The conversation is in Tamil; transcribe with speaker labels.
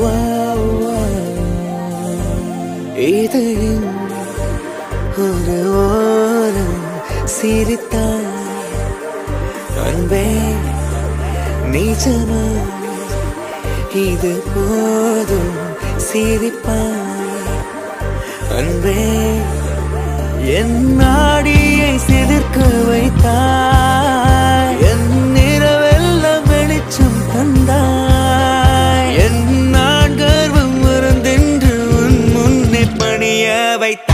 Speaker 1: வா, இதயம் ஒரு ஓரம் சிரித்தான் அன்பே நிஜமா இது போதும் சிரிப்பான் அன்பே என் நாடி வைத்த